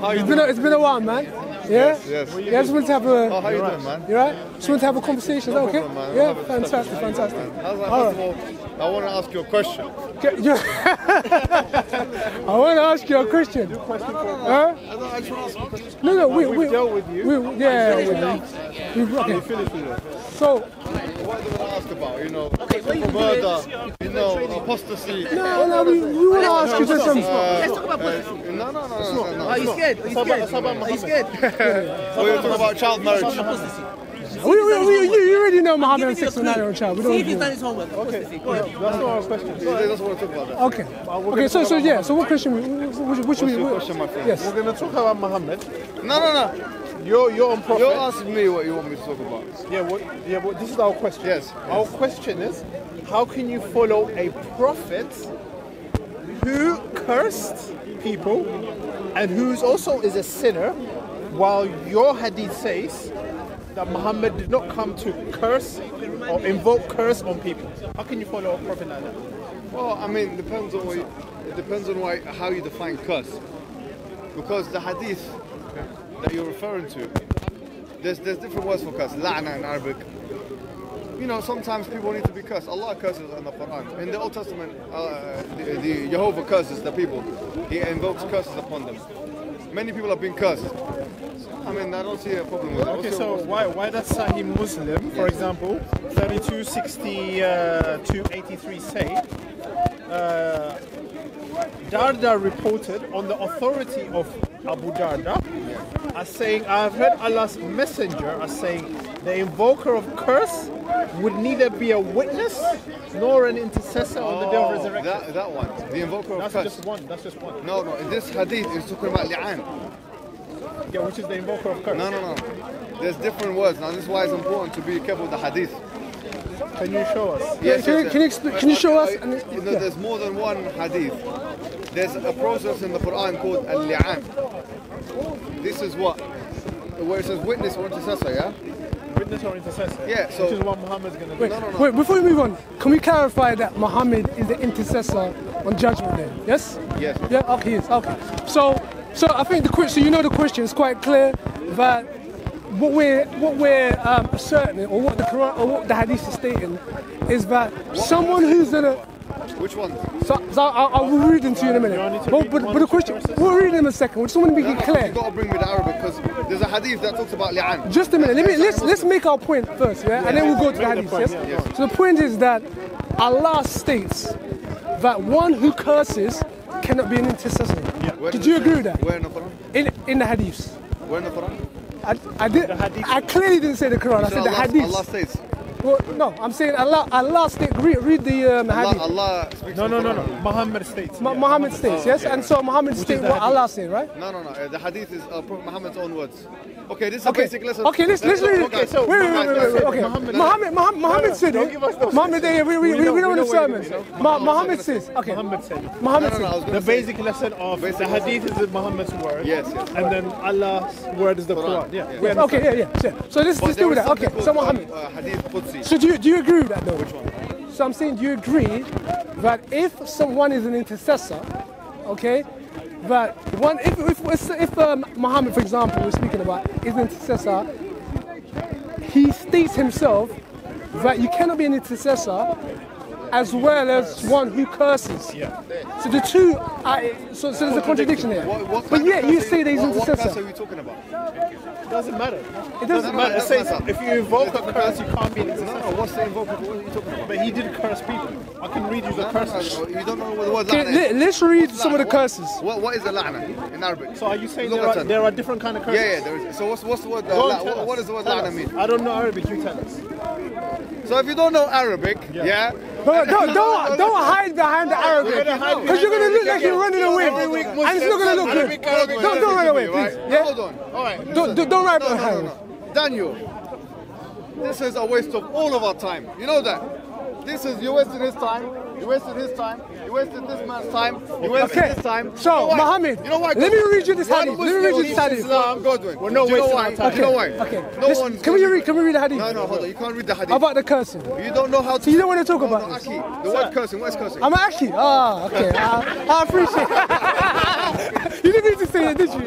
How you It's been a, it's been a while, man. Yeah. yes. Yeah, I just wanted to have a. Oh, how you doing, man? You right? Just wanted to have a conversation. No okay. problem, man. Yeah. Fantastic. Fantastic. How's that? All all, I want to ask you a question. I want to ask you a question. Huh? I, don't, I just want to ask you a question. No, no, we, we, We've dealt with you. we, yeah, we, we, okay. With. So, What do you ask about? You know, murder, you know, apostasy. no, no, we, we want to ask you just some. Let's talk about Uh, apostasy. no, no, no, no, no, no. Are you scared? Are you scared? Are you scared? We're talking about child marriage. We, we, we, you, you already know Muhammad Give me and the 6 9 clue. year old child. We don't if he's done his homework. Apostasy. Go ahead. That's not our question. They just want to talk about that. Okay. Okay, so, so yeah, so what question, which, which, What's we, your question, my friend? yes. We're going to talk about Muhammad. No, no, no. You're, you're on prophet. You're asking me what you want me to talk about. Yeah, what, yeah, what, this is our question. Yes, Our question is, how can you follow a prophet who cursed people and who's also is a sinner, while your hadith says that Muhammad did not come to curse or invoke curse on people? How can you follow a prophet like that? Well, I mean, it depends on what you, it depends on why, how you define curse. Because the hadith that you're referring to, there's there's different words for curse. La'na in Arabic. You know, sometimes people need to be cursed. Allah curses in the Quran. In the Old Testament, uh, the, the Jehovah curses the people. He invokes curses upon them. Many people have been cursed. I mean, I don't see a problem with it. Okay, so why, why does Sahih Muslim, for example, 3260 uh, to 83 say, uh, Darda reported on the authority of Abu Darda as saying, I have heard Allah's messenger as saying, the invoker of curse would neither be a witness nor an intercessor on the day of oh, resurrection. that, that one, the invoker of That's curse. just one. That's just one. No, no, in this hadith is talking about li'an. Yeah, which is the invoker of curse. No, no, no. There's different words. Now, this is why it's important to be careful with the hadith. Can you show us? Yes, can you- yes, can you yes. expl- can you show us- You know, yeah. there's more than one hadith. There's a process in the Quran called al-li'an. This is what? Where it says witness or intercessor, yeah? Witness or intercessor? Yeah, so- Which is what Muhammad's going to do. Wait, No, no, no. wait, before we move on, can we clarify that Muhammad is the intercessor on Judgment Day? Yes? Yes. Yeah, okay, yes, okay. So, so I think the question, so you know the question is quite clear that what we're, what we're um, asserting, or what the Quran, or what the Hadith is stating, is that someone who's in a, Which one? so, so I'll, I'll read them to you in a minute. You want me to But, but, the question, we'll read them in a second. We just want to make No, it no, clear. You've gotta bring me the Arabic because there's a hadith that talks about li'an. Just a minute. Let me let's let's make our point first, yeah, and then we'll go to the the hadith. yes? yeah. So the point is that Allah states that one who curses cannot be an intercessor. Where Did you agree with that? Where in the Quran? In in the hadiths. Where in the Quran? I, I did. I clearly didn't say the Quran. I said the Allah, hadiths. Allah states. Well, no, I'm saying Allah. Allah state. Read, read the um, Allah, hadith. Allah speaks No, no, no, no. Muhammad states. Mu- yeah. Muhammad states, yes, and so Muhammad states what hadith. Allah said, right? No, no, no. uh, The hadith is uh, Prophet Muhammad's own words. Okay, this is Okay. a basic lesson. Okay, let's let's read it. Okay, so wait, wait, wait, wait, wait, Okay, Muhammad- Muhammad, Muhammad, Muhammad no, said don't it. give us those Muhammad, yeah, we, we, We we, know- we know the know sermons. you mean. Muhammad says, okay. Muhammad said. Muhammad gonna The basic lesson of Basic the hadith is Muhammad's word. Yes, yes. And then Allah's word is the Quran. Quran, Yeah. yeah. we Yes, understand. okay, yeah, yeah. So let's, But let's do is that. Okay, called, so Muhammad. uh, hadith So do you, do you agree with that though? Which one? So I'm saying, do you agree that if someone is an intercessor, okay, that one, if, if, if um, Muhammad, for example, we're speaking about, is an intercessor, he states himself that you cannot be an intercessor as well as one who curses. Yeah. So the two, are, so, so there's a contradiction here. What, what But kind yet you curse are say that he's what, what curse are you talking about? Doesn't matter. It doesn't Doesn't matter. It doesn't matter. if you invoke a curse, you can't be an No, no, intercessor. what's the invoker? What are you talking about? But he did curse people. I can read you the No, no, curses. you don't know what the word Okay, Let, let's read some of the curses. What, what is a la'na in Arabic? So are you saying there are, there are different kind of curses? Yeah, yeah, there is. So what's, what's the word? Uh, la- what, what does the word Tell la'na mean? I don't know Arabic. You tell us. So if you don't know Arabic, yeah, But don't, don't, don't hide behind the Arabic. Because you're going to look like you're running away. And it's not going to look good. Don't, don't run away, please. Yeah? Hold on. All right. Don't, don't, run No, no, behind. no, no. Daniel, this is a waste of all of our time. You know that. This is you wasted his time. You wasted his time. You wasted this man's time. You wasted Okay. his time. So, You know? Mohammed, you know why? let me read you this hadith. Let me read Muslim you this leaves hadith. Islam, Godwin. We're not Do you know wasting our time. Do you know why? Okay. No Let's- one's can we read? Can we read the hadith? No, no, hold on. You can't read the hadith. About the cursing. You don't know how to. So you don't want to talk no, about no, this? Aki, the word cursing. What is cursing? I'm actually. Ah, okay. I, I appreciate. you didn't need to say say it, did you?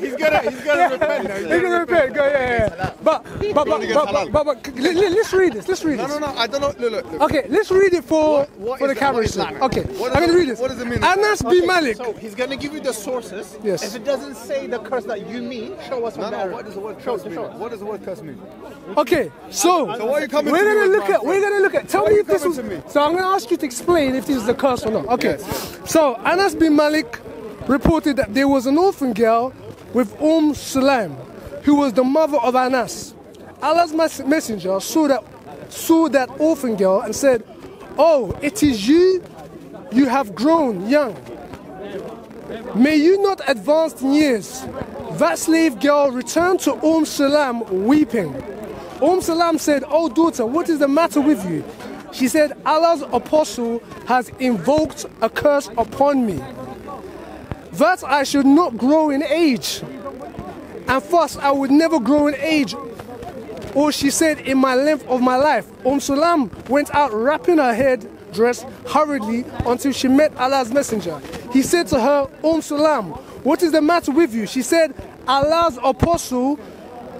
He's gonna, he's gonna repent now. You're gonna repent. Go, yeah, yeah. But, but, but, Only but, gets but, halal. but, but, let, us read this. Let's read No, this. no, no. I don't know. Look, look. look. Okay, let's read it for What- what for the that? camera. What is sake. that? Okay, What I'm does gonna read this. what does it mean? Anas Okay, bin Malik. So he's gonna give you the sources. Yes. If it doesn't say the curse that you mean, show us No, no. What does the word curse mean? What does the word curse mean? Okay, so So why are you coming we're gonna look at we're gonna look at. Tell me if this was. coming to me? So I'm gonna ask you to explain if this is a curse or not. Okay. So Anas bin Malik reported that there was an orphan girl with Umm Sulaim, who was the mother of Anas. Allah's messenger saw that saw that orphan girl and said, "Oh, it is you. You have grown young. May you not advance in years." That slave girl returned to Umm Salam weeping. Umm Salam said, Oh daughter, what is the matter with you? She said, Allah's apostle has invoked a curse upon me. That I should not grow in age. And thus I would never grow in age. Or she said, in my length of my life. Umm Salam went out wrapping her head dress hurriedly until she met Allah's messenger. He said to her, Umm Salam, what is the matter with you? She said, Allah's apostle,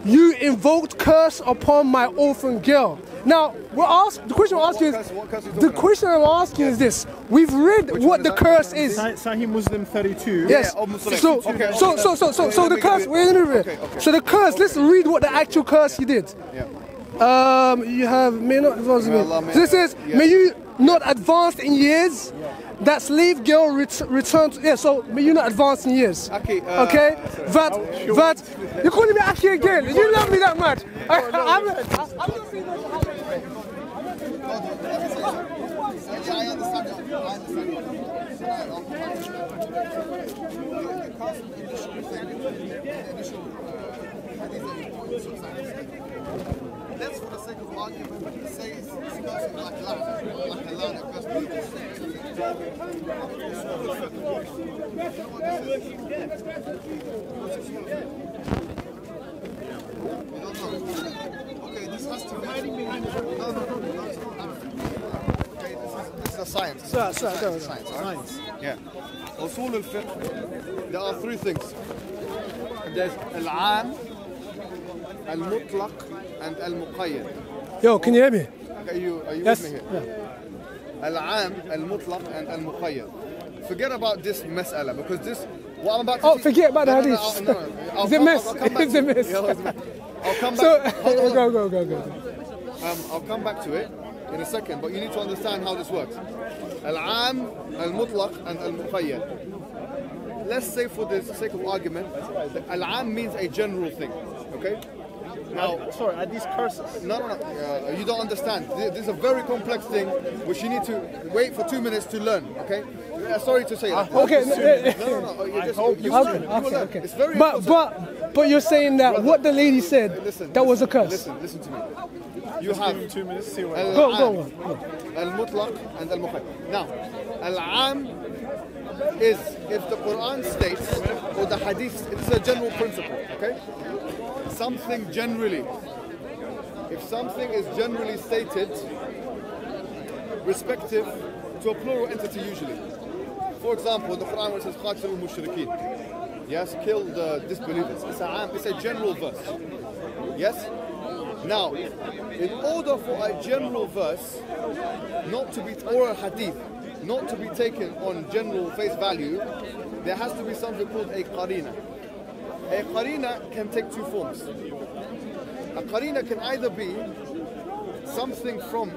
you invoked curse upon my orphan girl. Now, we're asked, the question we're asking What curse- is, what curse the question I'm asking is this. We've read Which what the curse is. Sahih Sahih Muslim 32. Yes. Yeah, So, Okay, so, so, so, so, so the curse. it- Wait a minute. Okay, okay. So the curse. Let's read what the actual curse he did. Yeah. Um, you have may not advance in May years. Allah may- So it says, yeah. may you not advance in years. That slave girl ret- returned. Yeah. So you're not advance in years. Aki, uh, okay. sorry. That that you're calling me Aki again. You love me that much. I, I'm, I'm not saying that. Let's, for the sake of argument, say it's, it's cursing like la'na, like a la'na curse. You don't know. Okay, this has to be. No, no, no, no. Okay, this is, this is a science. Sir, sir. Science, all right? Yeah. There are three things. There's al-am, al-mutlaq, and al-muqayyad. Yo, can you hear me? Are you, are you Yes. with me here? Al-am, al-mutlaq, and al-muqayyad. Forget about this mas'ala because this, what I'm about to Oh, teach- forget about the No, no, no, hadith. No, no, I'll It's a mess. It's a mess. Yeah, it's a mess. I'll come back. So on, go, go, go, go. Um, I'll come back to it in a second, but you need to understand how this works. Al-am, al-mutlaq, and al-muqayyad. Let's say for the sake of argument, al-am means a general thing, okay? No, sorry, are these curses? No, no, no. Uh, you don't understand. This is a very complex thing which you need to wait for two minutes to learn. Okay. Uh, sorry to say. That. Ah, okay. No, no, no. You just, hope you, okay, learn. okay, okay. It's very but, important. but, but you're saying that Brother, what the lady said, listen, that listen, was a curse. Listen, listen to me. You just have two minutes. See what go, go, go. Al-Mutlaq and Al-Muqayyad. Now, Al-Am is if the Quran states or the Hadith, it is a general principle, okay? Something generally. If something is generally stated, respective to a plural entity usually. For example, the Quran where it says قاتلوا المشركين. Yes, kill the disbelievers. It's a, am- it's a general verse. Yes? Now, in order for a general verse not to be, or a hadith, not to be taken on general face value, there has to be something called a qarina. A qarina can take two forms. A qarina can either be something from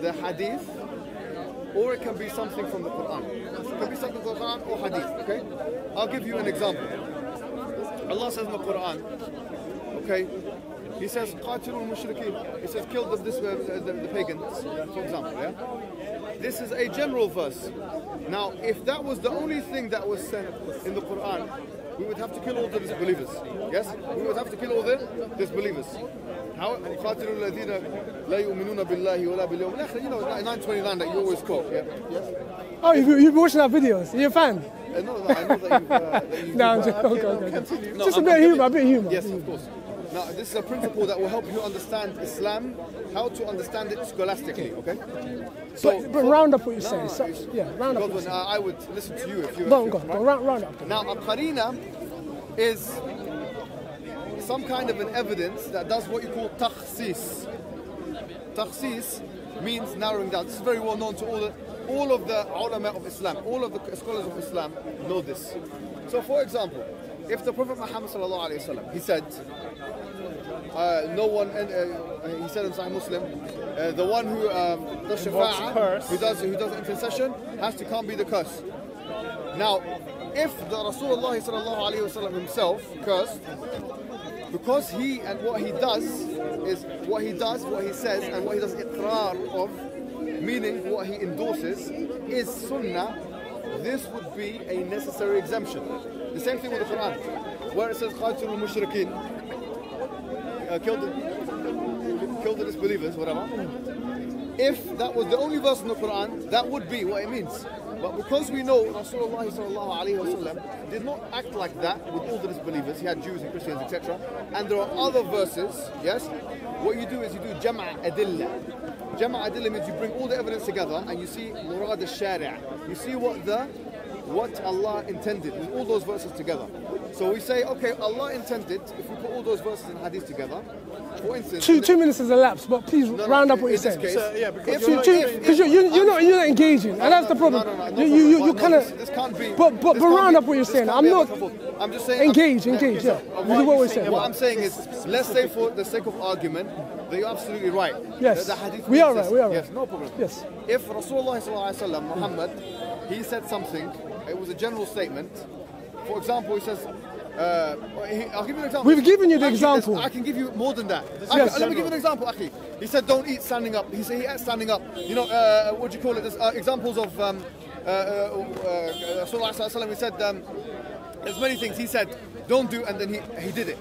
the hadith, or it can be something from the Quran. It can be something from the Quran or hadith, okay? I'll give you an example. Allah says in the Quran, okay, He says, قاتلوا المشركين. He says, kill the, this, uh, the, the pagans, for example, yeah? This is a general verse. Now, if that was the only thing that was said in the Quran, we would have to kill all the disbelievers. Yes? We would have to kill all the disbelievers. How? قاتلوا الذين لا يؤمنون بالله ولا باليوم الآخر. You know, 929 that you always quote, yeah? Yes? Oh, you've, you've been watching our videos. You're a fan? I know that, I know that you've... Uh, that you've No, I'm uh, just, okay, okay, okay. No, just a I'm- bit of I'm humor, a giving- bit of humor. Yes, of course. Now, this is a principle that will help you understand Islam, how to understand it scholastically, okay? But, but round up what you're saying. no, So, yeah, round up. What Godwin, you're uh. I would listen to you if you Go on, go on, go round, round up. Now, a qarina is some kind of an evidence that does what you call takhsis. Takhsis means narrowing down. This is very well known to all the, all of the ulama of Islam. All of the scholars of Islam know this. So, for example, if the Prophet Muhammad wasallam he said, uh, no one, and uh, he said in Sahih Muslim, uh, the one who um, does curse. who does who does intercession, has to come be the curse. Now, if the Rasulullah wasallam himself cursed, because he and what he does is what he does, what he says, and what he does iqrar of, meaning what he endorses, is sunnah. This would be a necessary exemption. The same thing with the Quran, where it says "Qatilul mushrikeen," uh, kill the the disbelievers, whatever. If that was the only verse in the Quran, that would be what it means. But because we know Rasulullah did not act like that with all the disbelievers, he had Jews and Christians, etc. And there are other verses, yes. What you do is you do jama' adilla. Jama' adilla means you bring all the evidence together and you see murad al-shari'. You see what the what Allah intended with all those verses together. So we say, okay, Allah intended if we put all those verses in hadith together. For instance, Two, two minutes has elapsed, but please no, round up what you're saying. case, So, yeah, because if you're you- not Two, even- because you're, you're, you're not you're not engaging, and that's the problem. No, no, no, you no you you, problem. you No, kind this, of. this can't be. But but but round be- up what you're saying. I'm not back and forth. I'm just saying. engage, I'm- engage. Yeah, What this is what we're saying. What I'm saying is, let's say for the sake of argument that you're absolutely right. Yes. The, the hadith We are right, we are right. Yes, no problem. Yes. If Rasulullah sallallahu alaihi wasallam, Muhammad, he said something. It was a general statement. For example, he says. Uh, he, I'll give you an example. We've given you the Actually, example. I can give you more than that. Yes. let me give you an example, Akhi. He said, don't eat standing up. He said, he ate standing up. You know, uh, what do you call it? There's uh, examples of um, uh, uh, uh, Rasulullah sallallahu alaihi wasallam, he said, um, there's many things he said, don't do, and then he, he did it.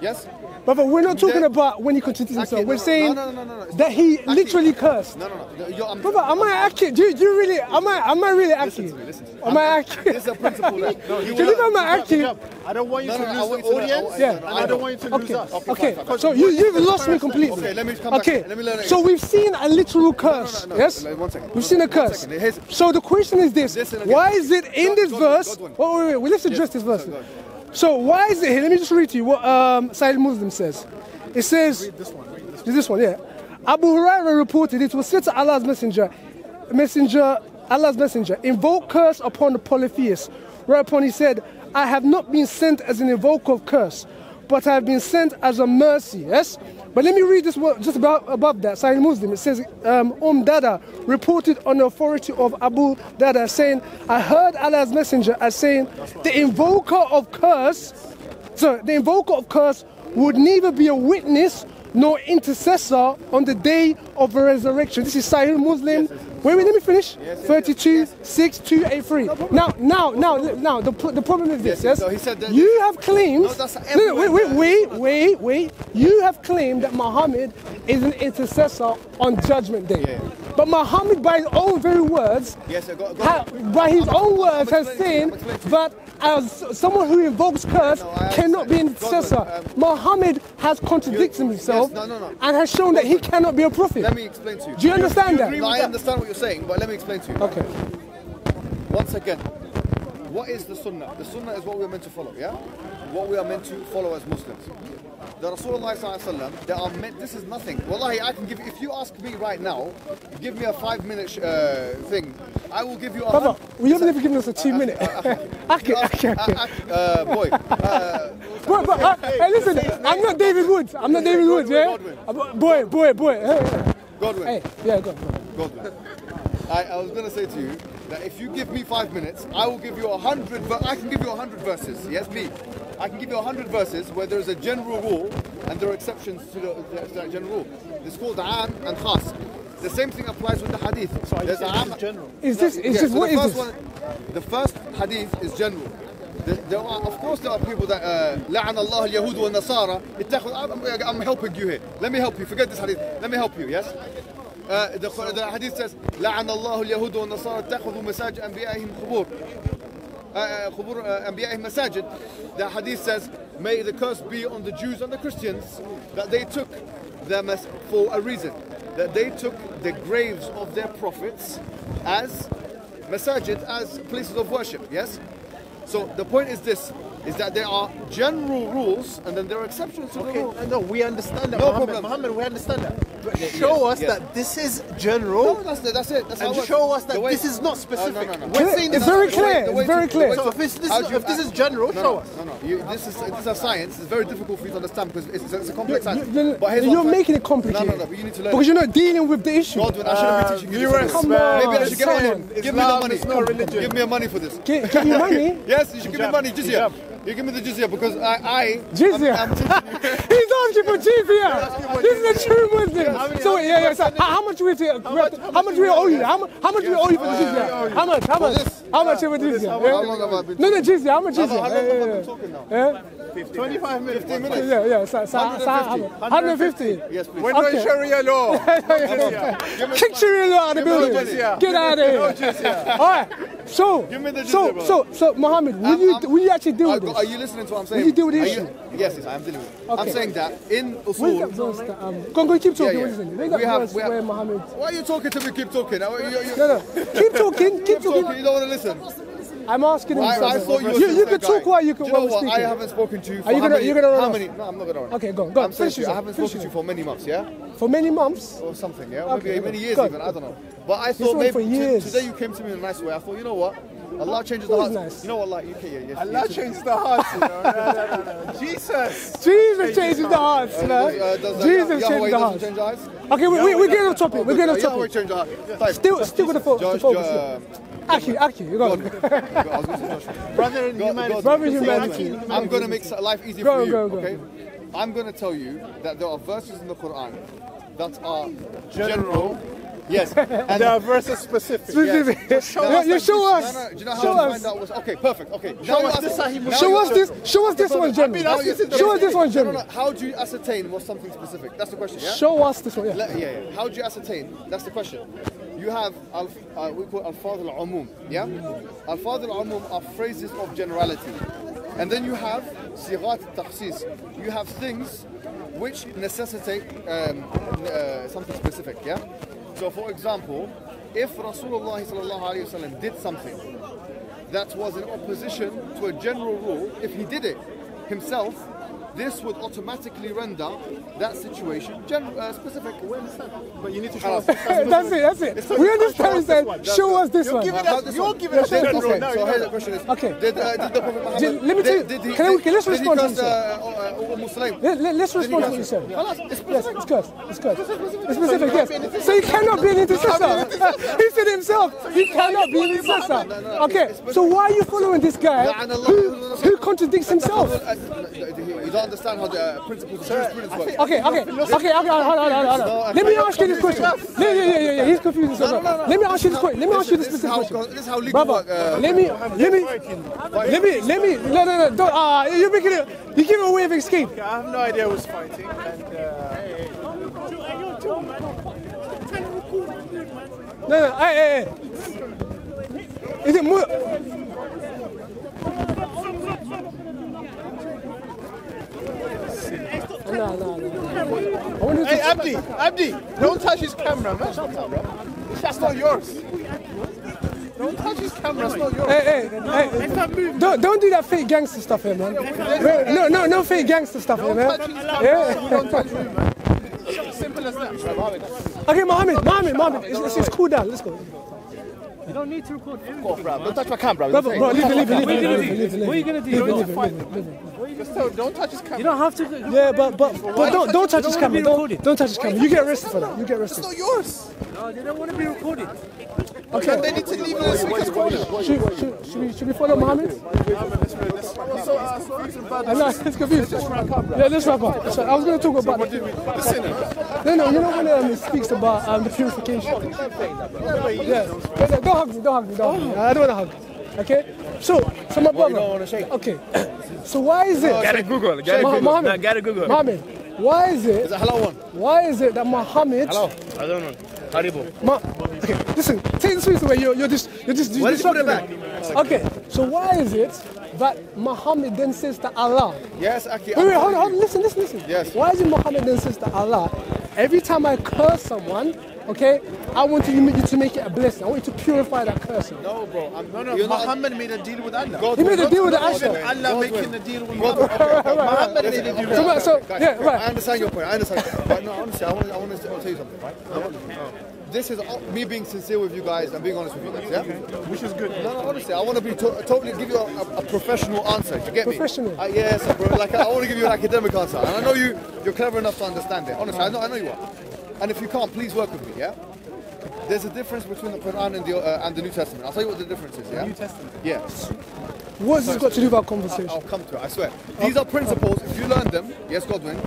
Yes? But, but we're not talking Then- about when he contradicted himself. Aki, We're no, no, saying no, no, no, no, no. that he Aki. literally cursed. No, no, no. You're, I'm, Brother, am I accurate? Do, you- do you really? Am I? Am I really listen accurate? to me, listen to me. Am I I'm- accurate? This is a principle that. No, Do you think I'm not accurate? I don't want you No, to no, no, lose the audience, Yeah. and I don't want you to lose us. Okay. fine, fine. So you you've lost me completely. Okay, let me come back. Okay. Let me learn it So we've seen a literal curse. Yes. one second. We've seen a curse. So the question is this: Why is it in this verse? Wait, wait, wait. Let's address this verse. Sorry, go ahead. So why is it here? Let me just read to you what um, Muslim says. It says. read This one, read this Is this one, yeah. Abu Huraira reported it was said to Allah's messenger, messenger, Allah's messenger, invoke curse upon the polytheists. Whereupon he said, I have not been sent as an invoker of curse, but I have been sent as a mercy. Yes? But let me read this just about above that, Sahih Muslim. It says, um, Umm Darda reported on the authority of Abu Darda saying, I heard Allah's messenger as saying, the invoker of curse, so the invoker of curse would neither be a witness nor intercessor on the day of the resurrection. This is Sahih Muslim. Wait, wait, let me finish. yes, yes, 32, yes. 6, 2, 8, 3. Now, now, now, now, the, the problem is this, Yes, yes? so he said that- you have claimed. No, No, no, wait, wait, wait, wait, wait. You have claimed that Muhammad is an intercessor on Judgment Day. Yeah. But Muhammad, by his own very words, Yes, I got, got ha- by his own words, has explaining saying to you, I'm explaining to you. that as someone who invokes curse No, cannot be an understand. intercessor. Godwin, um, Muhammad has contradicted you- himself yes, no, no, no. and has shown that he cannot be a prophet. Let me explain to you. Do you understand that? No, I understand what you're saying, but let me explain to you. Okay. Once again, what is the sunnah? The sunnah is what we are meant to follow, yeah? What we are meant to follow as Muslims. The Rasulullah sallallahu alaihi wasallam, they are meant, this is nothing. Wallahi, I can give if you ask me right now, give me a five minute uh, thing, I will give you a hun- we haven't even given us a two minute. You okay, okay, okay. uh, uh, boy, uh, Boy, but, uh, hey, listen, I'm not David Woods. I'm not David Woods, yeah? Uh, Boy, boy, boy. Godwin. hey, yeah, go on, go on. Godwin. I, I was going to say to you that if you give me five minutes, I will give you a hundred. Ver- I can give you a hundred verses. Yes, me. I can give you a hundred verses where there is a general rule and there are exceptions to, the, to that general rule. It's called am and khas. The same thing applies with the hadith. So are you There's saying am- this is general? Is this, is Yeah, this, so what the is first this? One, the first hadith is general. There, there are, of course, there are people that uh, لعن الله اليهود والنصارى اتخذ. I'm, I'm helping you here. Let me help you. Forget this hadith. Let me help you. Yes. Uh, the, the hadith says لعن الله اليهود والنصارى اتخذوا مساجد أنبيائهم قبور. Uh, uh, قبور uh, أنبيائهم مساجد. The hadith says may the curse be on the Jews and the Christians, that they took them as for a reason. That they took the graves of their prophets as masajid, as places of worship, yes? So the point is this, is that there are general rules and then there are exceptions to the Okay, rule. no, we understand that. No Muhammad, problem. Muhammad, we understand that. But show us yes. that this is general. No, that's, it, that's it. That's and show us that way- this is not specific. no, no, no. We're Clear- saying it's very is The way- clear, the way it's very clear. So if it's- this how is- you- if this is general, no, show us. No, no, you, this is this is a science. It's very difficult for you to understand because it's, it's a complex You- science. you- But you're making it complicated. no, no. But you need to learn. Because you're not dealing with the issue. Godwin, I shouldn't be Uh, teaching you this. Come Maybe on, I should get come money. on. Give me the money. is not religion. Give me a money for this. Give, give you money. Yes, you should give me money, jizya. Hijab. You give me the jizya because I, I Jizya. I'm, I'm. He's asking for jizya. This is a true Muslim. So yeah, yeah. So how, how much we how, how much we owe you? How, how much we owe you for the jizya? How much? How much? How much for jizya? How long have I been No, no, jizya. How much How jizya? long have I been talking now? Yeah. 25 minutes. 15 minutes. Yeah, yeah. So, so, so, how much? 150. Yes, please. We're Okay. Sharia law. Kick Sharia law out of the building. Get out of here. All right. So, Give me the so, so, so, Mohammed, will I'm- you, I'm- will you actually deal Are, with are this? you listening to what I'm saying? Will you deal with the issue? Yes, yes, I am dealing with it. I'm saying that in usul, that verse that, um, go go keep talking. Yeah, yeah. What is it? Where's that We have- where Mohammed? why are you talking to me? Keep talking. Now, you, you, No, no. Keep talking. Keep talking. You don't want to listen. I'm asking him. I, I you you, you can talk while you Do can you know what? I haven't spoken to you for Are you how gonna- many? you're gonna run how off? many? No, I'm not gonna run. Okay, go on, go. I'm Finish you, I haven't finish spoken to you for many months, yeah, For many months. or something, yeah, Okay, maybe many years go even. I don't know. But I thought maybe for years. today you came to me in a nice way. I thought, you know what? Allah changes the hearts. nice? You know what? Like you can, yeah, yes, Allah yes. changed the hearts, you know. No, no, no, no. Jesus. Jesus changes the hearts, man. uh, does, Jesus changes the doesn't hearts. change eyes? Okay, we, we, we're getting off topic. We're getting off Yahweh topic. change eyes. Type. Still, still with the fo- the Josh, focus. uh, Aki, Aki, you got God, it. God, I was going to say Joshua. Brother in God, humanity. God, Brother in say humanity. humanity. I'm going to make life easier Go, for you. go, go. Okay. I'm going to tell you that there are verses in the Quran that are general. Yes. And There are verses specific. Specific. Yes. You- you show us. No, no, do you know how Show us. what's okay? Perfect. Okay. Show you us this Show us this. Show us this one, general. Show us this one, general. How do you ascertain what's something specific? That's the question. Yeah. Show us this one. Yeah. Le- yeah, yeah. How do you ascertain? That's the question. You have al, uh, we call alfaz al umum. Yeah. Alfaz al umum are phrases of generality, and then you have sigat al tahsis. You have things which necessitate um, uh, something specific. Yeah. So, for example, if Rasulullah did something that was in opposition to a general rule, if he did it himself, this would automatically render that situation gen- uh, specific. But you need to show us. that's it. That's it. We understand. He said, show us this You're one. giving How us. this You're one? giving us Yeah, general. okay. No, so no, here the question is: Okay. Did, uh, did the Prophet Muhammad? Did- let me tell you- did, did he, can I- did, can- let's did respond to he this, uh, uh, Umm Muslim? Let, let, let's respond to what you curse? said. Halas, it's Yes, it's good. It's good. It's specific, yes. So you cannot be an intercessor. he said himself, he cannot be an intercessor. Okay, so why are you following this guy who, who contradicts himself? Uh, You don't understand how the uh, principles of jurisprudence work. Okay, okay, okay, okay, hold on, hold on, hold on, hold. Let me ask you this question. Yeah, yeah, yeah, yeah, yeah. he's confused himself. Let me ask you this question. Let me ask you this This specific question. this is how legal Brother, work. Uh, let me, let me, let me, let me, no, no, no, don't, ah, you're making it, you give a way of escape. I have no idea who's fighting. And, uh, No, no, hey, hey, hey. Is it more? No, no, no. I hey, to, Abdi, Abdi, don't touch his camera, man. That's not yours. Don't touch his camera. That's not yours. hey, hey, hey. Don't, don't do that fake gangster stuff here, man. No, no, no fake gangster stuff here, man. Yeah. Simple as that. Okay, Mohammed, Mohammed, Mohammed. It's, it's, it's cool down. Let's go. You don't touch my camera. Brother, bro, leave it, leave it, leave it, leave it, leave it, leave it. What are you gonna do? You leave don't it, fight. Leave it, leave it. Just tell, don't touch his camera. You don't have to. Yeah, but but but don't don't touch his camera. Don't don't touch his camera. You get arrested for that. You get arrested. It's not yours. No, they don't want to be recorded. Okay. They need to leave it in the speaker's corner. Should, should, should, we, should we follow Mohammed? I know, it's confused. Yeah, let's wrap up. So I was going to talk about the, No, no, you know when um, it speaks about um, the purification. Yeah. No, no, don't hug me, don't hug me, don't hug me. I don't want to hug. Okay? So, so my brother. Okay. So why is it? Gotta Google. Gotta Google. Mohammed, Nah, gotta Google. Mohammed, why is it? it? Is it halal one? Why is it that Muhammad? I don't know. Haribo. Ma- okay, listen, take sweets away. You're, you're just, you're just, you're you put it disrupting. Okay, so why is it that Muhammad then says to Allah, Yes, Aki. Wait, wait, hold on, hold on, listen, listen, listen. Yes. Why is it Muhammad then says to Allah, every time I curse someone, okay, I want you, you to make it a blessing. I want you to purify that cursing. No, bro. I'm, No, no, you're not- Muhammad made a deal with Allah. God He made a will- deal with not- Allah. Allah making will- a deal with God Muhammad. will- okay, okay, Muhammad made a deal okay, with So, so, yeah, right. I understand your point. I understand. but no, honestly, I want, I want to I want to tell you something, right? This is all- me being sincere with you guys and being honest with you guys. Yeah. Which is good. No, no, honestly, I want to be to- totally give you a, a, a professional answer. You get me? Professional. Uh, yes, bro. Like I want to give you an academic answer, and I know you you're clever enough to understand it. Honestly, I know I know you are. And if you can't, please work with me. Yeah. There's a difference between the Quran and the uh, and the New Testament. I'll tell you what the difference is. Yeah. New Testament. Yes. What's this got to do with our conversation? I'll come to it, I swear. These are principles, if you learn them, yes, Godwin,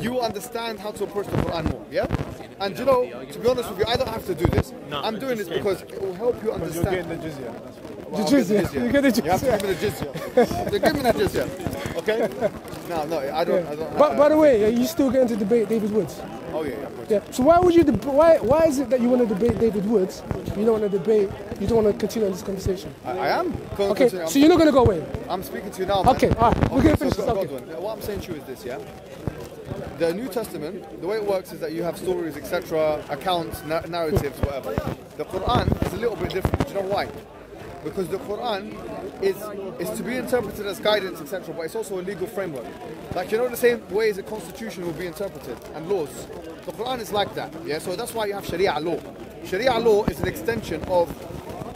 you will understand how to approach the Quran more, yeah? And you know, to be honest with you, I don't have to do this. No, I'm doing this because it will help you Because you're understand. getting the jizya. That's. The Well, I'll get the jizya. You get the You have to jizya. give me the jizya. They give me the jizya, okay? No, no, I don't, I don't. But by the way, are you still getting to debate David Woods? oh yeah, yeah. Yeah. So why would you? Deb- why? Why is it that you want to debate David Woods? You don't want to debate. You don't want to continue on this conversation. I, I am. Go- Okay. continue. So you're not going to go away. I'm speaking to you now. Man. Okay, all right, we're gonna finish so this, okay. What I'm saying to you is this, yeah? The New Testament, the way it works is that you have stories, etc., accounts, na- narratives, whatever. The Quran is a little bit different. Do you know why? Because the Quran is is to be interpreted as guidance, etc., but it's also a legal framework. Like you know, the same way as a constitution will be interpreted and laws. The Quran is like that. Yeah, so that's why you have Sharia law. Sharia law is an extension of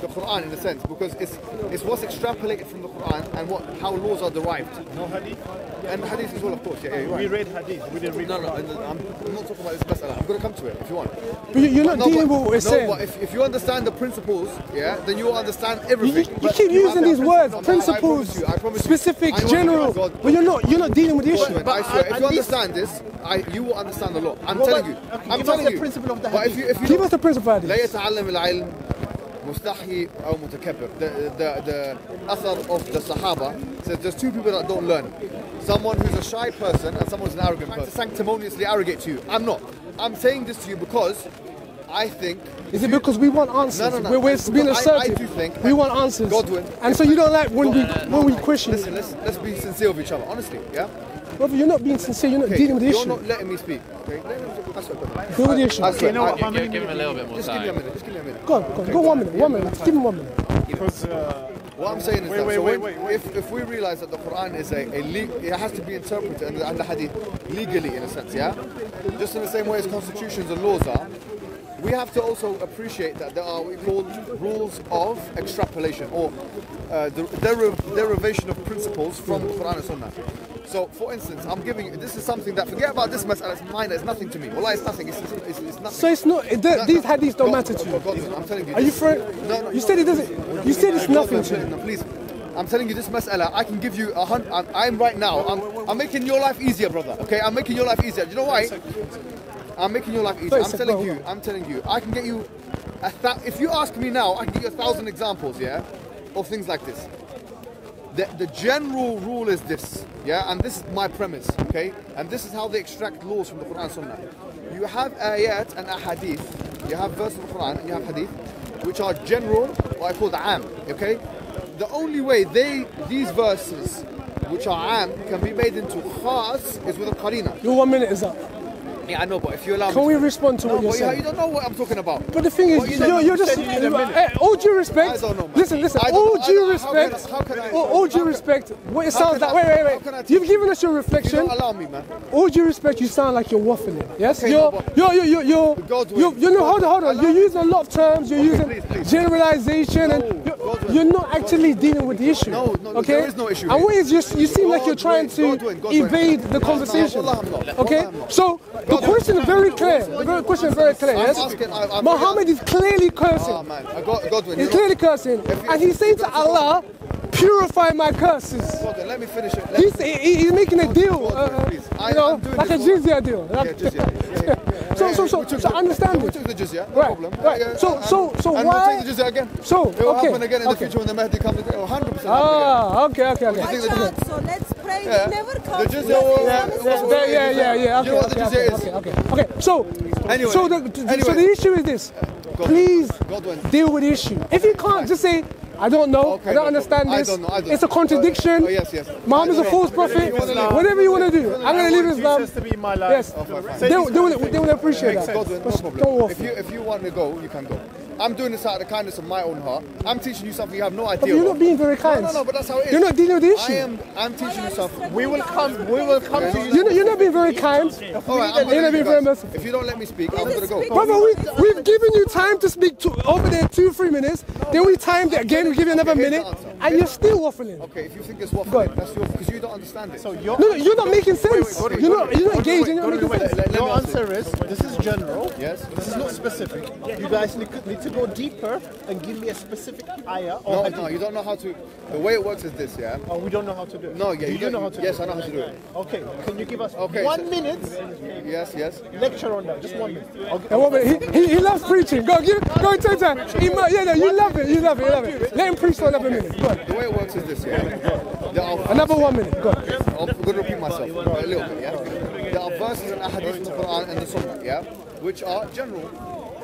the Quran in a sense because it's it's what's extrapolated from the Quran and what how laws are derived. No hadith. And hadith as well, of course. Yeah, yeah, you're We read hadith. We didn't read No, no, Quran. I'm, um, I'm not talking about this mas'ala. I'm going to come to it if you want. But you- you're not No, dealing but, with what we're no, saying. but if, if you understand the principles, yeah, then you will understand You, everything. you But keep you using these words, principle. No, I principles, promise you, I promise you. specific, I general, God- but you're not you're not dealing with the issue. Godwin, I swear, if you understand this, I, you will understand the law. I'm What telling you. about- okay, I'm give us telling the you. principle of the But if you, you Give us the principle of لا this mustahi or mutakabbir. The, the, the of the Sahaba says there's two people that don't learn. Someone who's a shy person and someone who's an arrogant person. To sanctimoniously arrogate to you. I'm not. I'm saying this to you because I think. Is it because we want answers? No, no, no. We're, we're being assertive. I, I think, we want answers. Godwin. And so you don't like when we when we question. Listen, let's, let's be sincere with each other, honestly. Yeah. Brother, you're not being sincere. You're not Okay, dealing with the you're issue. not letting me speak. Okay? I swear, Deal with the issue. I swear, You know what? I- How many Give him a little bit more just give me a minute, just give me a minute. Go on, go on. Go one minute. One minute. Give him one minute. Because uh, What I'm saying is Wait, that wait, so wait, when- wait, wait. If, if we realize that the Quran is a, a le- it has to be interpreted and the, and the hadith legally in a sense, yeah? Just in the same way as constitutions and laws are, we have to also appreciate that there are what we call rules of extrapolation or uh, deriv- derivation of principles from the Quran and Sunnah. So, for instance, I'm giving you, this is something that, forget about this mas'ala, it's minor, it's nothing to me. Wallah, it's nothing, it's, it's, it's nothing. So it's not. It, the, No, these no, hadiths don't God- matter to you. God- God, I'm telling you. Are you this- for? No, no, you said it doesn't. You said it's nothing to you. you, Please, I'm telling you this mas'ala. I can give you a hundred. I'm, I'm right now. I'm, I'm making your life easier, brother. Okay, I'm making your life easier. Do you know why? I'm making your life a I'm telling you. I'm telling you. I can get you. A th- if you ask me now, I can give you a thousand examples. Yeah, of things like this. The, the general rule is this, yeah, and this is my premise, okay, and this is how they extract laws from the Quran and Sunnah. You have ayat and ahadith, you have verses of the Quran and you have hadith, which are general, what I call the am, okay. The only way they these verses, which are am, can be made into khas is with a qarina. Your one minute is up. I know, but if you allow Can we respond to no, what you're you, saying? you don't know what I'm talking about. But the thing is, you you're, you're just. said in a minute. eh, all due respect. Know. Listen, listen. All due don't. How can I- respect. how can I- all, due respect. What it sounds like. Wait, wait, wait. You've given us your You reflection. don't allow me, man. All due respect, you sound like you're waffling. Yes, Okay, you're, no, but- you're, you're, you're, you're, you're, you're no, hold on, hold on. You're using a lot of terms. You're using please, please. generalization, No, and you're, not actually dealing with the issue. No, no, okay? there is no issue And here. what is just, you seem like you're trying to evade the conversation. wallah, I'm not. Okay, Wallah, I'm not. so the question is very clear. The question is very clear. Yes, Muhammad is clearly cursing. Man, I got Godwin. He's clearly cursing, and he's saying to Allah, "Purify my curses." Godwin, let me finish it. Let He's, he, he's making a deal, uh, uh. I- you know, like a jizya deal. Yeah, jizya. Yeah, yeah, yeah. So, so, so, We so understand We it. took the jizya, no Right, problem. right. Yeah, yeah, So- so- so and why- we'll take the jizya again. So, it will okay, happen again in the future when the Mahdi comes. It will 100 percent happen Ah, okay, okay, okay. think My the- so let's pray Yeah. we never The jizya will- yeah, yeah, Yeah, yeah, yeah, yeah. You know Okay, what the okay, jizya okay, is? okay, okay, okay. So, Anyway, so the, so the issue is this. Please deal with the issue. If you can't, just say, I don't know. Okay, I don't no understand problem. I this. don't know, I don't it's a oh, contradiction. Oh, yes, yes. is a false prophet. Whatever you want to do. I'm going to leave Islam. Jesus to be my life. Yes. Oh, Say They, they, will, they will appreciate that. sense. Godwin, no problem. Don't waffle. If you if you want to go, you can go. I'm doing this out of the kindness of my own heart. I'm teaching you something you have no idea. But idea. you're not being very kind. No, no, no, but that's how it is. You're not dealing with the issue. I am. I'm teaching you something. We will come. We will come to you. You're not, you're not being very kind. All right, I'm You're not being very guys. merciful. If you don't let me speak, I'm gonna go. Brother, we, we've given you time to speak to over there two, three minutes. Then we timed it again. We give you another minute, the answer. And you're still waffling. Okay, if you think it's Go waffling, on. that's your because you don't understand it. So your, No, no, you're not making sense. wait, You're not, you're not wait, engaging. You're not wait, making wait. sense. Your answer is this is general. Yes. This is not specific. You guys need, need to go deeper and give me a specific ayah or No, hadith. no, you don't know how to. The way it works is this, yeah. Oh, we don't know how to do it. No, yeah, Do you you don't- know how to yes, do I know how to do it. Okay, can you give us Okay, one so- minute Yes, yes. lecture on that? Just one minute. Okay. And what about- he, he, he loves preaching. Go, give, go and take time. He, mu- yeah, no, you love it. You love it. You love it. Let him preach for another minute. On. The way it works is this, yeah. Another one minute. Go. on. I'm going to repeat myself a little bit, yeah? There are verses and ahadith in the Quran and the Sunnah, yeah? Which are general.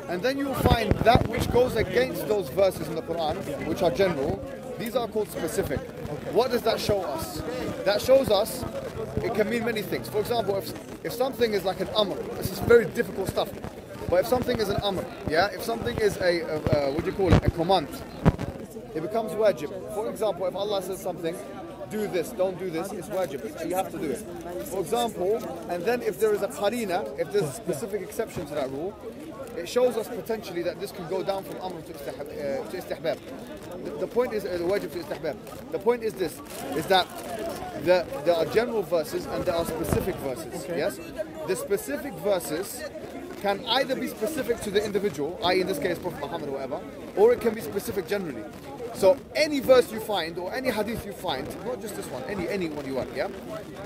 And then you'll find that which goes against those verses in the Quran, which are general, these are called specific. What does that show us? That shows us it can mean many things. For example, if, if something is like an amr, this is very difficult stuff. But if something is an amr, yeah? If something is a, a, a what do you call it, a command, it becomes wajib. For example, if Allah says something, do this, don't do this, it's wajib. So you have to do it. For example, and then if there is a qarina, if there's a specific exception to that rule, it shows us potentially that this can go down from amr to, istihab, uh, to istihbab. The, the point is, uh, the wajib to istihbab. The point is this, is that there, there are general verses and there are specific verses, yes? The specific verses can either be specific to the individual, i.e. in this case Prophet Muhammad or whatever, or it can be specific generally. So any verse you find or any hadith you find, not just this one, any any one you want, yeah,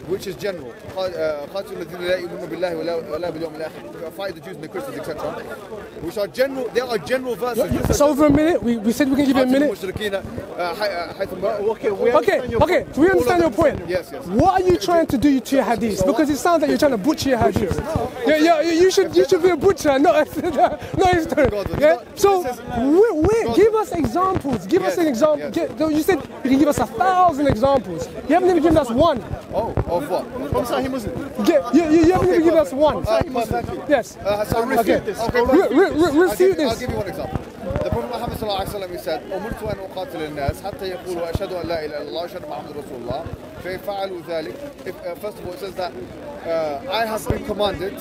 which is general. Uh, Fight the Jews and the Christians, etc. Which are general. There are general verses. It's over a minute. We, we said we can give you a minute. Uh, uh, okay, okay, okay. So we understand your point. Yes, yes. What are you trying to do to your hadith? Because it sounds like you're trying to butcher your hadith. Yeah, yeah. You should you should be a butcher, not a, not a historian. Yeah. So we, we, give us examples. Give us an example. yes. Get- you said you can give us a thousand examples. You haven't even given us one. Oh, of what? From Sahih Muslim. Get, you, you, you haven't even given us one. Uh, thank you. Yes. Uh, so refute Okay. this. Re- Okay, re- re- I'll refute give, I'll this. give you one example. The Prophet Muhammad sallallahu alaihi wasallam he said, "أمرت أن أقاتل الناس حتى يقولوا أشهد أن لا إله إلا الله وأشهد أن محمد رسول الله." ففعلوا ذلك. If, uh, first of all, it says that uh, I have been commanded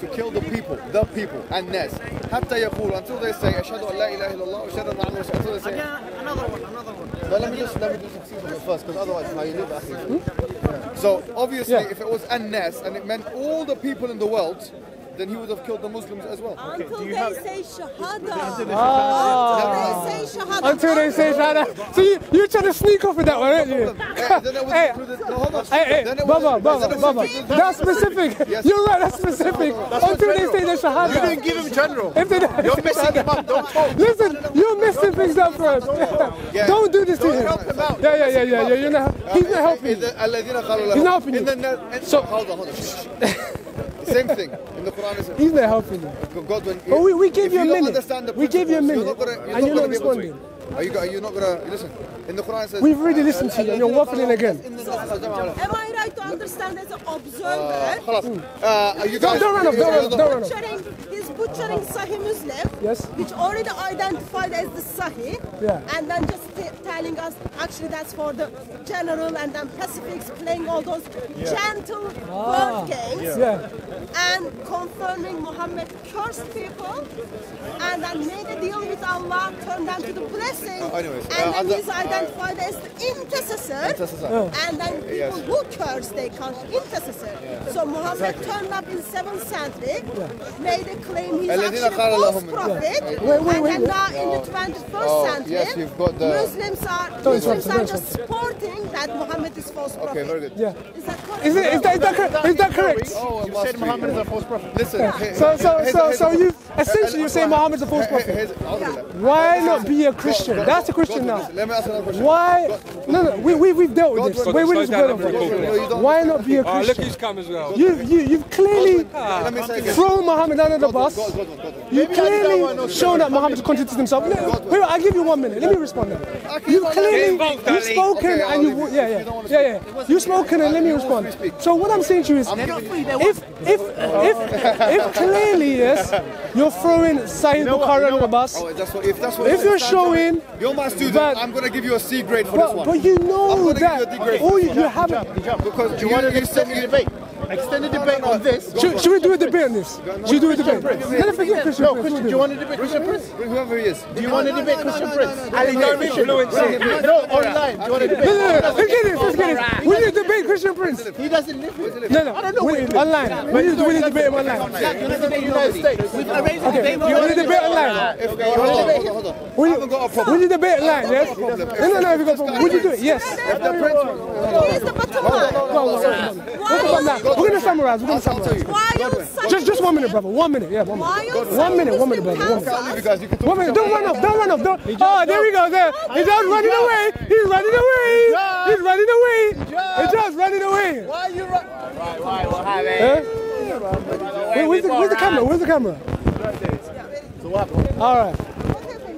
to kill the people, the people, and nas. حتى يقولوا until they say أشهد أن لا إله إلا الله وأشهد أن محمد رسول الله. Until they say. Another one, another one. No, let me just let me just explain it first, because otherwise, how you live, akhi. So obviously, Yeah. if it was an-nas and it meant all the people in the world, then he would have killed the Muslims as well. Okay. Until, they, have... say. Until they say Shahada. Until they say Shahada. So you, you're trying to sneak off with that one, aren't you? hey, hey. Hey. Baba, Baba, Baba. That's specific. Yes. You're right, that's specific. That's Until they say the Shahada. You didn't give him general. If they don't you're messing him up. Don't talk. Listen, you're messing things up for us. Don't do this to him. Help him out. Yeah, yeah, yeah, yeah. yeah. You're not, he's not helping you. He's not helping you. So, hold on, hold on. Same thing in the Quran. Is He's not helping you. Godwin. But we- we gave you a minute. We gave you a minute, You're not gonna, and you're not be able to- responding. Are you, are you not going to listen? In the Quran says... We've already listened to you and you're waffling again. Am I right to understand as an observer? Uh, uh are you guys, don't, run off, don't, don't run off. He's butchering Sahih Muslim, yes. which already identified as the Sahih, yeah. and then just telling us actually that's for the general and then pacifics playing all those yeah. gentle ah, word games. Yeah. And confirming Muhammad cursed people and then made a deal with Allah, turned them to the blessed uh, uh anyways, and uh, then he's identified as intercessor, intercessor. And then people yes. who curse they call intercessor. Yeah. So Muhammad exactly. turned up in 7th century, yeah. made a claim he's actually a false prophet, and then now in the 21st oh, century, yes, you've got the... Muslims are, no, Muslims are just supporting that Muhammad is false prophet. Okay, very good. Yeah. Is that correct? Is, it, is, that, is, that, cor is that correct? Oh, you said Muhammad is a false prophet. Listen, so, so, so, so you essentially you say Muhammad is a false prophet. Why not be a Christian? That's a Christian Godwin, now. Let me ask another question. Why? No, no, we, we, we've dealt with this. Godwin, Wait, wait, slow wait, wait, wait, wait. Why not be a Oh, look Christian? who's come as well. You, you, you've clearly Let me say again. thrown Muhammad under the bus us. God, God, God, God. You Maybe Ali Dawah clearly knows shown that something. Muhammad contradicted himself. No, wait, I'll give you one minute. Let me respond now. Okay, You fine. clearly, Get you've spoken and you, leave it. yeah, If yeah, you don't wanna yeah, speak. yeah. You've spoken and let me You don't wanna respond. So what I'm saying to you is, if, if, if, if clearly, yes, you're throwing Sahih Bukhari you know under the bus, Oh, that's what, if that's what if you're showing, You're my student. But- I'm gonna give you a C grade for but, this one. but you I'm know gonna give that you a D grade. all you, you haven't. because Do you want an you extended said- debate? Extended debate on this. Should, should we do a debate on this? Should we do a debate? Let us forget Christian No, Christian, do you want to debate Christian Prince? Bring whoever he is. Do you want to debate Christian Prince? Ali, it. No, online. Do you want to No, debate? no, no, let's get this, let's get this. Will you debate Christian Prince? He doesn't live here. No, no, I don't know will where you- he lives. online. Will you, will you debate him online? Lives in the United States. Okay, will you debate online? If, hold on, hold on, hold on. Will I you, haven't got a problem. will you debate online, yes? No, no, no, you got a problem, would you do it? Yes. Prince, Here's the bottom line. Go on, go on, go on. Why We're going to summarize, we're going to summarize. you. why Just, just one minute, brother, one minute, yeah, one minute. One minute, one minute, brother, one minute. I'll leave you guys. You can talk. One minute, don't run off, don't run off, don't. Oh, there we go, there. He's just running away, he's running away, he's running away, he's just running away. Why you run? Huh? Wait, where's the, where's the camera? Where's the camera? All right.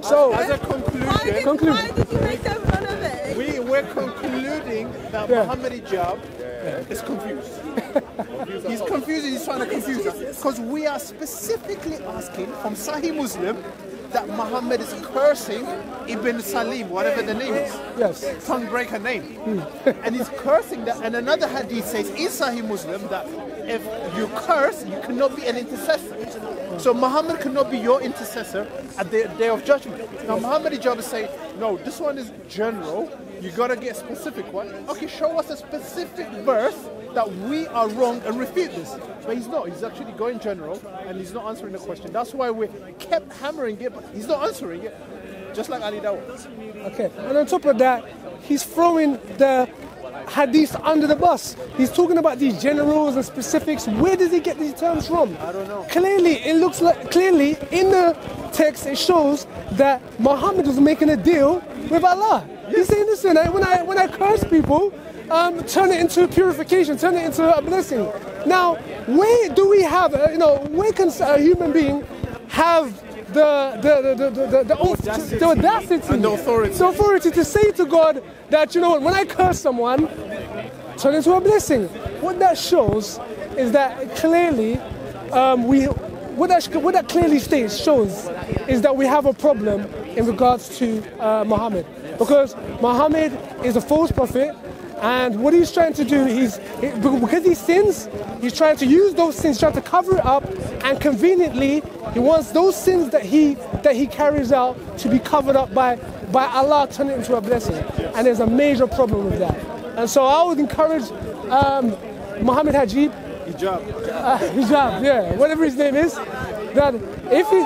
So, As a why conclusion, did, Conclude. why did you make them run away? we we're concluding that Yeah. Muhammad Hijab is confused. he's confused. He's trying to confuse us because we are specifically asking from Sahih Muslim that Muhammad is cursing Ibn Salim, whatever the name is. yes. tongue breaker name. Hmm. and he's cursing that. And another hadith says in Sahih Muslim that if you curse, you cannot be an intercessor. So Muhammad cannot be your intercessor at the day of judgment. Now Muhammad Ijab saying, no, this one is general. You gotta get a specific one. Okay, show us a specific verse that we are wrong and refute this. But he's not. He's actually going general and he's not answering the question. That's why we kept hammering it, but he's not answering it. Just like Ali Dawah. Okay. And on top of that, he's throwing the hadith under the bus. He's talking about these generals and specifics. Where does he get these terms from? I don't know. Clearly, it looks like clearly in the text it shows that Muhammad was making a deal with Allah. He's saying, listen, I, when I when I curse people, um, turn it into purification, turn it into a blessing. Now, where do we have, uh, you know, where can a human being have the the the the the, the, audacity, the audacity And the authority. the authority to say to God that you know what, when I curse someone, turn into a blessing. What that shows is that clearly um, we what that, what that clearly states shows is that we have a problem in regards to uh, Muhammad because Muhammad is a false prophet and what he's trying to do he's because he sins he's trying to use those sins trying to cover it up and conveniently he wants those sins that he that he carries out to be covered up by by Allah turn it into a blessing and there's a major problem with that and so I would encourage um, Muhammad Hajib Hijab. uh, hijab, yeah, whatever his name is, that if he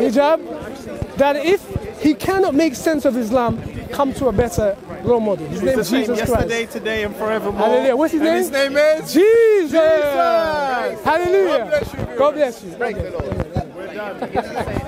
hijab, that if he cannot make sense of Islam, come to a better role model. His name is Jesus yesterday, Christ. today, and forevermore. Hallelujah. What's his And name? His name is Jesus. Jesus. Hallelujah. God bless you, God bless you. We're done.